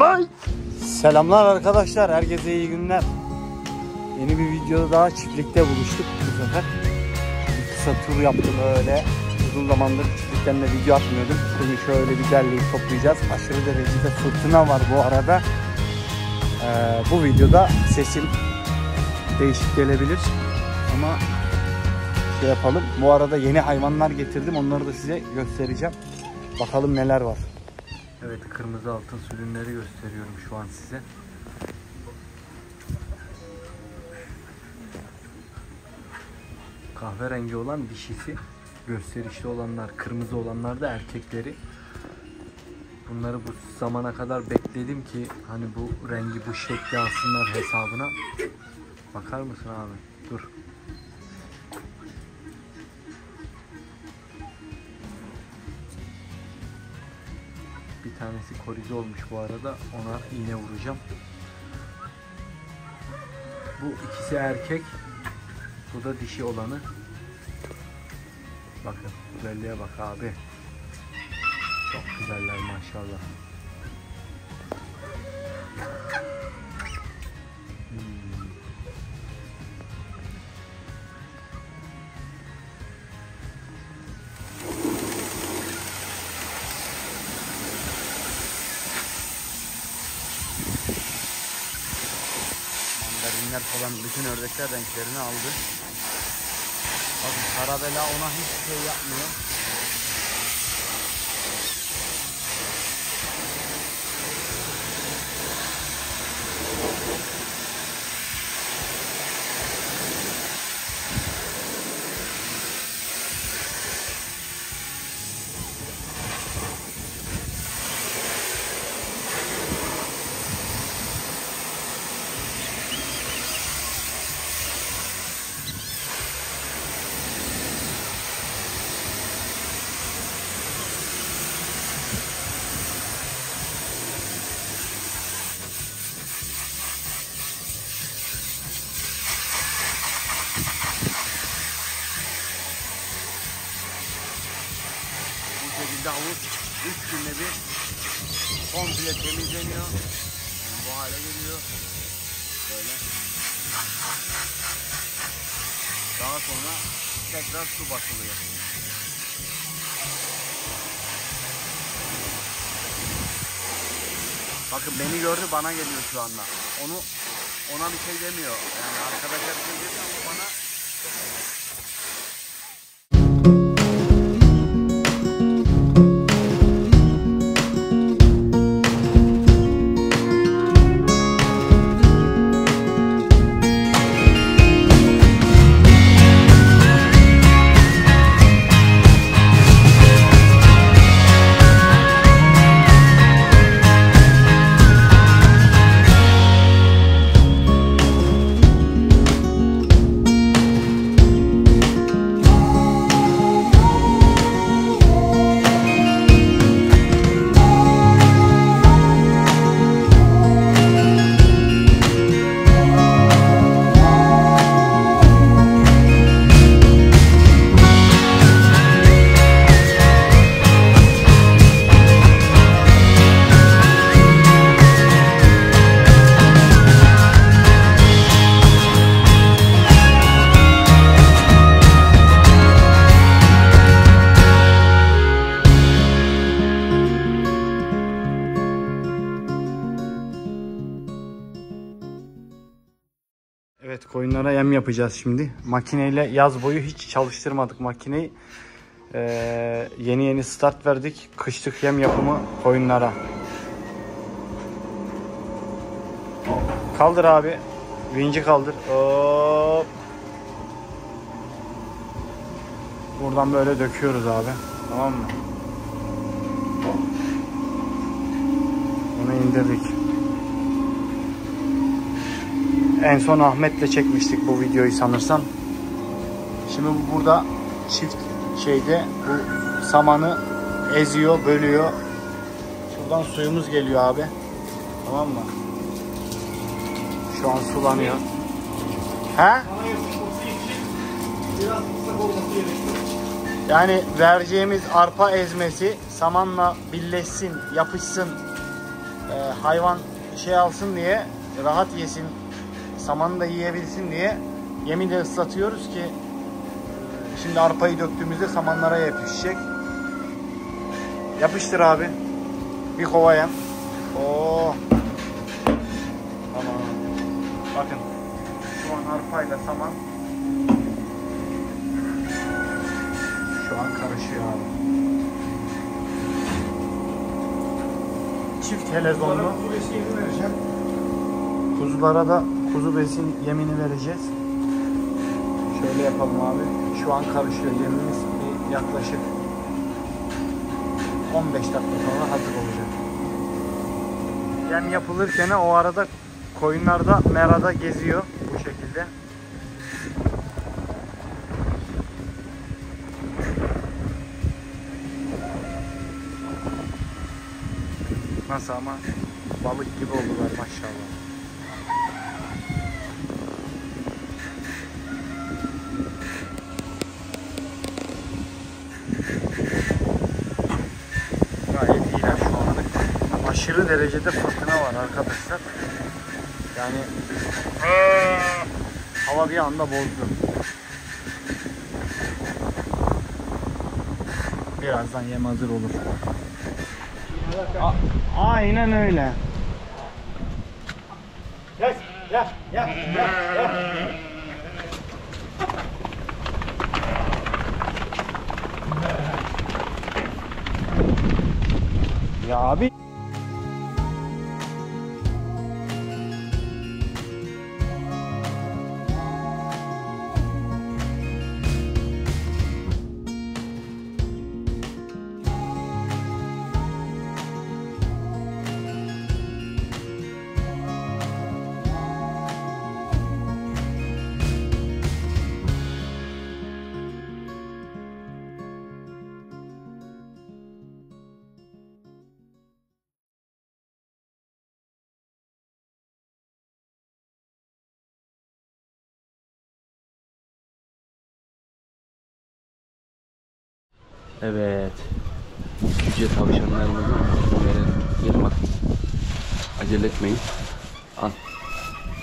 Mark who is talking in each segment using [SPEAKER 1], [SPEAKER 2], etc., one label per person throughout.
[SPEAKER 1] Bye. Selamlar arkadaşlar. Herkese iyi günler. Yeni bir videoda daha çiftlikte buluştuk bu sefer. Bir kısa tur yaptım öyle. Uzun zamandır çiftlikten de video atmıyordum. Bugün şöyle bir derleyip toplayacağız. Aşırı derecede fırtına var bu arada. Ee, bu videoda sesim değişik gelebilir. Ama şey yapalım. Bu arada yeni hayvanlar getirdim. Onları da size göstereceğim. Bakalım neler var. Evet kırmızı altın sürünleri gösteriyorum şu an size. Kahverengi olan dişisi, gösterişli olanlar, kırmızı olanlar da erkekleri. Bunları bu zamana kadar bekledim ki hani bu rengi bu şekli alsınlar hesabına. Bakar mısın abi? Dur. Tanesi korize olmuş bu arada. Ona iğne vuracağım. Bu ikisi erkek. Bu da dişi olanı. Bakın güzelliğe bak abi. Çok güzeller maşallah. Mandarinler falan bütün ördekler renklerini aldı. Bakın karabela ona hiçbir şey yapmıyor. Havuz 3 günde bir komple temizleniyor. Yani bu hale geliyor. Böyle. Daha sonra tekrar su basılıyor. Bakın beni gördü bana geliyor şu anda. Onu ona bir şey demiyor. Yani arkadaşlar bir şey demiyor ama bana Evet koyunlara yem yapacağız şimdi. Makineyle yaz boyu hiç çalıştırmadık makineyi. Ee, yeni yeni start verdik. Kışlık yem yapımı koyunlara. Kaldır abi. Vinci kaldır. Hop. Buradan böyle döküyoruz abi. Tamam mı? Bunu indirdik. En son Ahmet'le çekmiştik bu videoyu sanırsam. Şimdi bu burada çift şeyde bu samanı eziyor, bölüyor. Şuradan suyumuz geliyor abi. Tamam mı? Şu an sulanıyor. He? Yani vereceğimiz arpa ezmesi samanla birleşsin, yapışsın, e, hayvan şey alsın diye, rahat yesin, samanı da yiyebilsin diye yemi de ıslatıyoruz ki e, şimdi arpayı döktüğümüzde samanlara yapışacak. Yapıştır abi. Bir kova yem. Oo. Tamam. Bakın. Şu an arpayla saman şu an karışıyor abi. Çift helezonlu. Kuzulara da kuzu besin yemini vereceğiz. Şöyle yapalım abi. Şu an karışıyor. Yemimiz bir yaklaşık 15 dakika sonra hazır olacak. Yem yapılırken o arada koyunlar da merada geziyor bu şekilde. Nasıl ama balık gibi oldular maşallah. Aşırı derecede fırtına var arkadaşlar. Yani hava bir anda bozdu. Birazdan yem hazır olur. A- aynen öyle.
[SPEAKER 2] Gel, gel, gel, gel, gel.
[SPEAKER 1] Ya abi.
[SPEAKER 3] Evet. Yüce tavşanlarımızı verelim. Gelin bakın. Acele etmeyin. Al.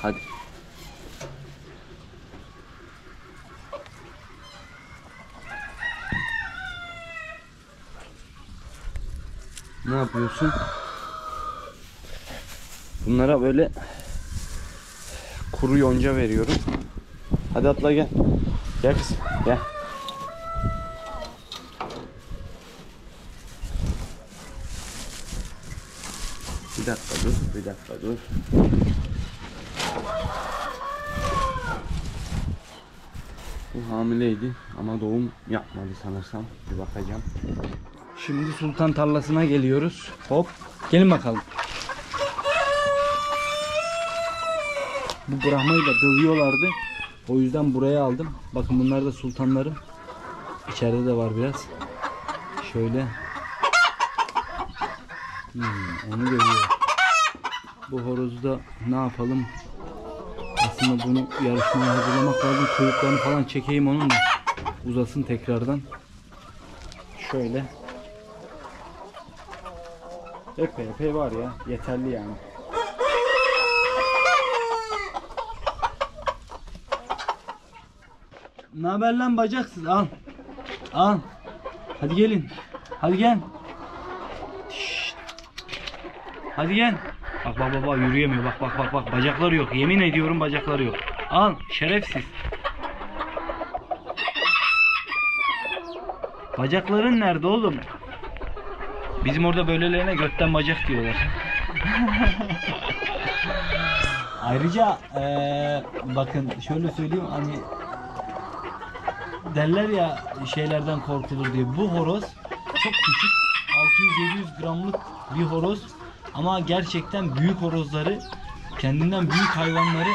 [SPEAKER 3] Hadi. Ne yapıyorsun? Bunlara böyle kuru yonca veriyorum. Hadi atla gel. Gel kızım. Gel. Bir dakika dur, bir dakika dur. Bu hamileydi ama doğum yapmadı sanırsam. Bir bakacağım.
[SPEAKER 2] Şimdi sultan tarlasına geliyoruz. Hop. Gelin bakalım. Bu Brahma'yı da dövüyorlardı. O yüzden buraya aldım. Bakın bunlar da sultanlarım. İçeride de var biraz. Şöyle. Hmm, onu dövüyor. Bu horozu da ne yapalım? Aslında bunu yarışmaya hazırlamak lazım. Kuyruklarını falan çekeyim onun da. Uzasın tekrardan. Şöyle. Epey epey var ya. Yeterli yani. Ne haber lan bacaksız? Al. Al. Hadi gelin. Hadi gel. Hadi gel. Bak bak bak yürüyemiyor. Bak bak bak bak bacakları yok. Yemin ediyorum bacakları yok. Al şerefsiz. Bacakların nerede oğlum? Bizim orada böylelerine götten bacak diyorlar. Ayrıca eee, bakın şöyle söyleyeyim hani derler ya şeylerden korkulur diye. Bu horoz çok küçük 600-700 gramlık bir horoz ama gerçekten büyük horozları kendinden büyük hayvanları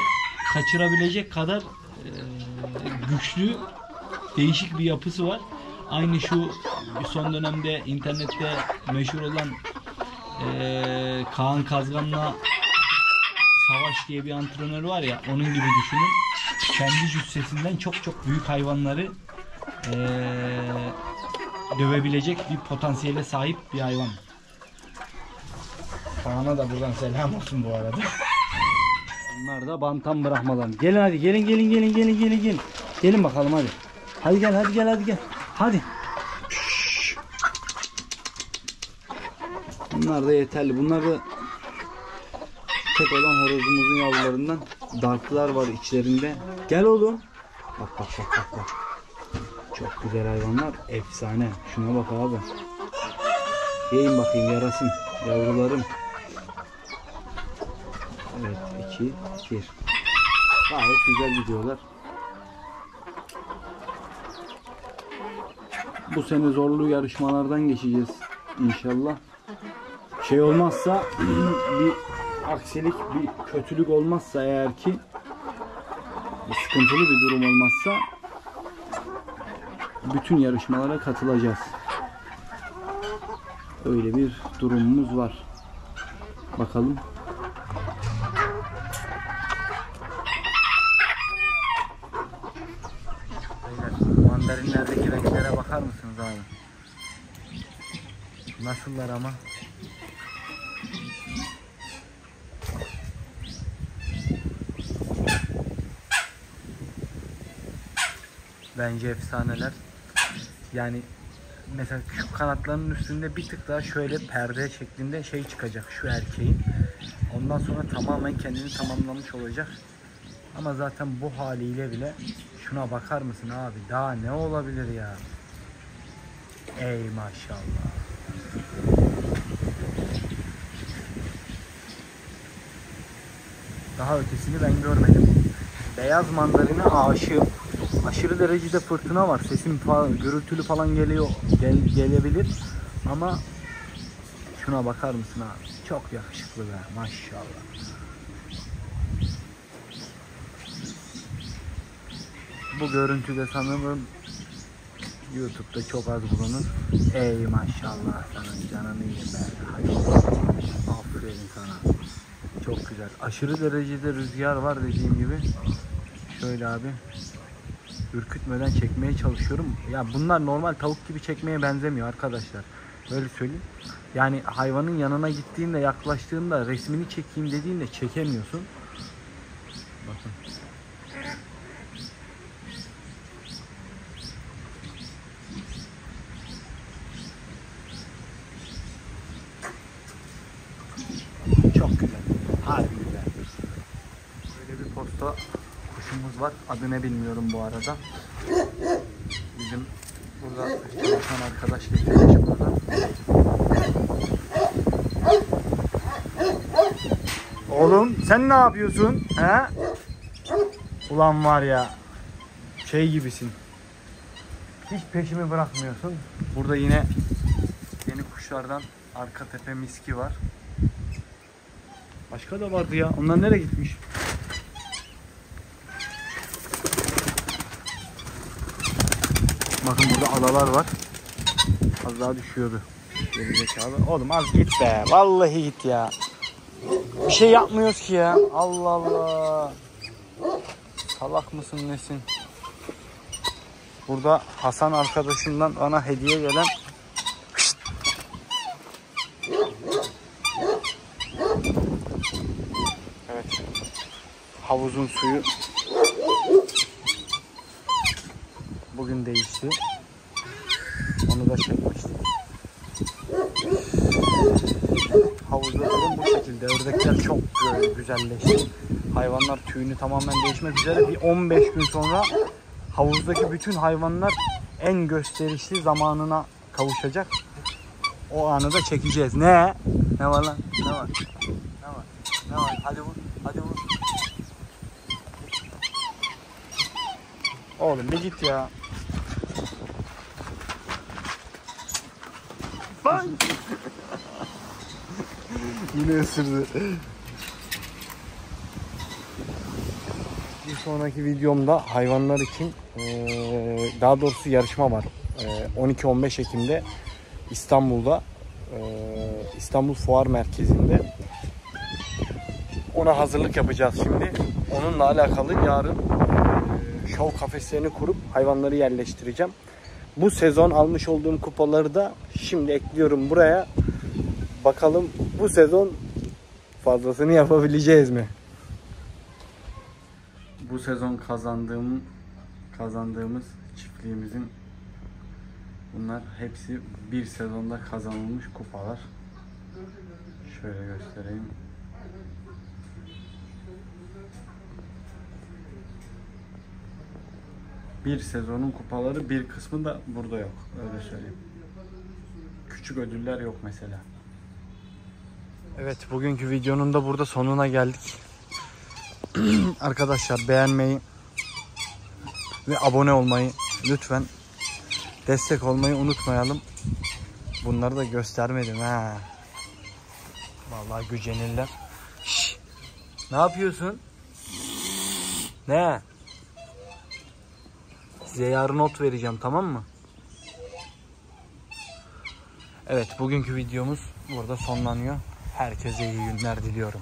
[SPEAKER 2] kaçırabilecek kadar eee, güçlü değişik bir yapısı var. Aynı şu son dönemde internette meşhur olan eee, Kaan Kazgan'la Savaş diye bir antrenör var ya onun gibi düşünün. Kendi cüssesinden çok çok büyük hayvanları eee dövebilecek bir potansiyele sahip bir hayvan. Kaan'a da buradan selam olsun bu arada.
[SPEAKER 1] Bunlar da bantam bırakmadan. Gelin hadi gelin gelin gelin gelin gelin gelin. Gelin bakalım hadi. Hadi gel hadi gel hadi gel. Hadi. Bunlar da yeterli. Bunlar da tek olan horozumuzun yavrularından darklar var içlerinde. Gel oğlum. Bak bak bak bak bak. Çok güzel hayvanlar. Efsane. Şuna bak abi. Yiyin bakayım yarasın. Yavrularım. Evet 2 1. Gayet güzel gidiyorlar. Bu sene zorlu yarışmalardan geçeceğiz inşallah. Şey olmazsa bir aksilik, bir kötülük olmazsa eğer ki sıkıntılı bir durum olmazsa bütün yarışmalara katılacağız. Öyle bir durumumuz var. Bakalım mandarinlerdeki renklere bakar mısınız abi? Nasıllar ama? Bence efsaneler. Yani mesela şu kanatlarının üstünde bir tık daha şöyle perde şeklinde şey çıkacak şu erkeğin. Ondan sonra tamamen kendini tamamlamış olacak. Ama zaten bu haliyle bile şuna bakar mısın abi? Daha ne olabilir ya? Ey maşallah. Daha ötesini ben görmedim. Beyaz mandarine aşığım. Aşırı derecede fırtına var. Sesim falan, gürültülü falan geliyor, gel, gelebilir. Ama şuna bakar mısın abi? Çok yakışıklı be maşallah. Bu görüntüde sanırım YouTube'da çok az bulunur. Ey maşallah sana canını yiyeyim be. Hadi. Aferin sana. Çok güzel. Aşırı derecede rüzgar var dediğim gibi. Şöyle abi. Ürkütmeden çekmeye çalışıyorum. Ya bunlar normal tavuk gibi çekmeye benzemiyor arkadaşlar. Böyle söyleyeyim. Yani hayvanın yanına gittiğinde yaklaştığında resmini çekeyim dediğinde çekemiyorsun. Bakın. Çok güzel. Harbi güzel. Böyle bir posta var. Adını bilmiyorum bu arada. Bizim burada çalışan arkadaş getirmiş burada. Oğlum sen ne yapıyorsun? He? Ulan var ya şey gibisin. Hiç peşimi bırakmıyorsun. Burada yine yeni kuşlardan arka tepe miski var. Başka da vardı ya. Onlar nereye gitmiş? Bakın burada alalar var. Az daha düşüyordu. Gerizekalı. Oğlum az git be. Vallahi git ya. Bir şey yapmıyoruz ki ya. Allah Allah. Salak mısın nesin? Burada Hasan arkadaşımdan bana hediye gelen Evet. Havuzun suyu bugün değişti. Onu da çekmiştik. Havuzda durum bu şekilde. Ördekler çok güzelleşti. Hayvanlar tüyünü tamamen değişmek üzere. Bir 15 gün sonra havuzdaki bütün hayvanlar en gösterişli zamanına kavuşacak. O anı da çekeceğiz. Ne? Ne var lan? Ne var? Ne var? Ne var? Hadi vur. Hadi vur. Oğlum bir git ya. Bak. Yine ısırdı. Bir sonraki videomda hayvanlar için eee, daha doğrusu yarışma var. Eee, 12-15 Ekim'de İstanbul'da eee, İstanbul Fuar Merkezi'nde ona hazırlık yapacağız şimdi. Onunla alakalı yarın şov kafeslerini kurup hayvanları yerleştireceğim. Bu sezon almış olduğum kupaları da şimdi ekliyorum buraya. Bakalım bu sezon fazlasını yapabileceğiz mi? Bu sezon kazandığım kazandığımız çiftliğimizin bunlar hepsi bir sezonda kazanılmış kupalar. Şöyle göstereyim. Bir sezonun kupaları bir kısmı da burada yok. Öyle söyleyeyim. Küçük ödüller yok mesela. Evet bugünkü videonun da burada sonuna geldik. Arkadaşlar beğenmeyi ve abone olmayı lütfen destek olmayı unutmayalım. Bunları da göstermedim ha. Vallahi gücenirler. Ne yapıyorsun? Ne? Size yarın not vereceğim tamam mı? Evet bugünkü videomuz burada sonlanıyor. Herkese iyi günler diliyorum.